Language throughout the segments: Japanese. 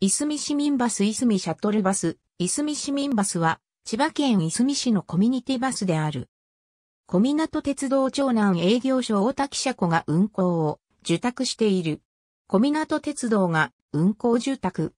いすみ市民バスいすみシャトルバス、いすみ市民バスは、千葉県いすみ市のコミュニティバスである。小湊鉄道長南営業所大滝車庫が運行を受託している。小湊鉄道が運行受託。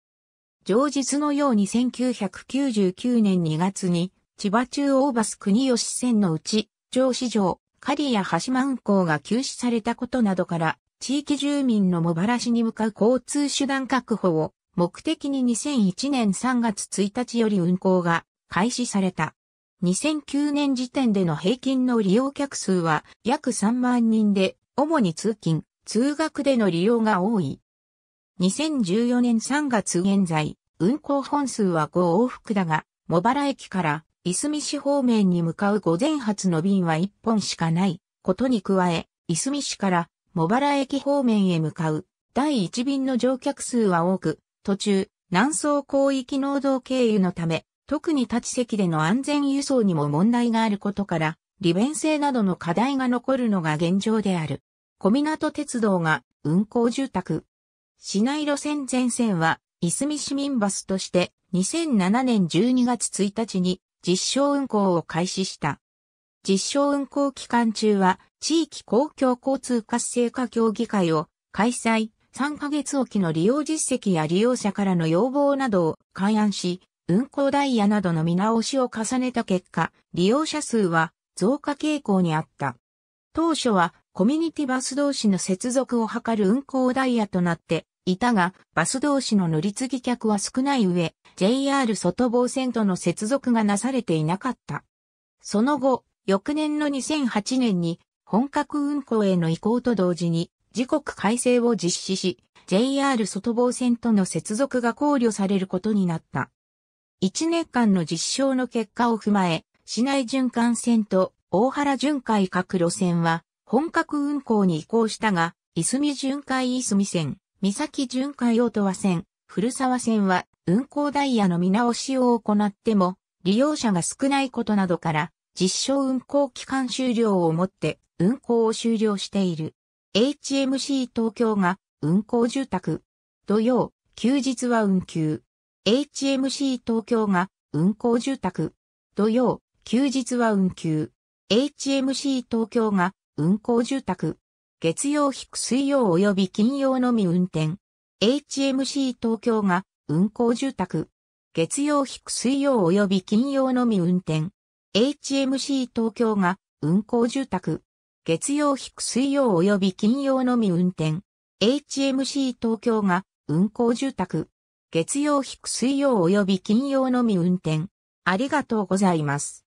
上日のように1999年2月に千葉中央バス国吉線のうち上市場、刈谷橋間運行が休止されたことなどから地域住民の茂原市に向かう交通手段確保を目的に2001年3月1日より運行が開始された。2009年時点での平均の利用客数は約3万人で、主に通勤、通学での利用が多い。2014年3月現在、運行本数は5往復だが、茂原駅からいすみ市方面に向かう午前発の便は1本しかないことに加え、いすみ市から茂原駅方面へ向かう第1便の乗客数は多く、途中、南総広域農道経由のため、特に立ち席での安全輸送にも問題があることから、利便性などの課題が残るのが現状である。小湊鉄道が運行住宅。市内路線全線は、いすみ市民バスとして2007年12月1日に実証運行を開始した。実証運行期間中は地域公共交通活性化協議会を開催、3ヶ月おきの利用実績や利用者からの要望などを開案し、運行ダイヤなどの見直しを重ねた結果、利用者数は増加傾向にあった。当初はコミュニティバス同士の接続を図る運行ダイヤとなっていたが、バス同士の乗り継ぎ客は少ない上、JR 外房線との接続がなされていなかった。その後、翌年の2008年に本格運行への移行と同時に時刻改正を実施し、JR 外房線との接続が考慮されることになった。1年間の実証の結果を踏まえ、市内循環線と大原巡回各路線は本格運行に移行したが、いすみ巡回いすみ線、三崎巡回大戸和線、古沢線は運行ダイヤの見直しを行っても、利用者が少ないことなどから、実証運行期間終了をもって運行を終了している。HMC 東京が運行住宅。土曜、休日は運休。HMC 東京が運行住宅。土曜、休日は運休。HMC 東京が運行住宅。月曜引く水曜及び金曜のみ運転。HMC 東京が運行住宅。月曜引く水曜及び金曜のみ運転。HMC 東京が運行住宅。月曜引く水曜及び金曜のみ運転。HMC 東京が運行住宅。月曜引く水曜及び金曜のみ運転。ありがとうございます。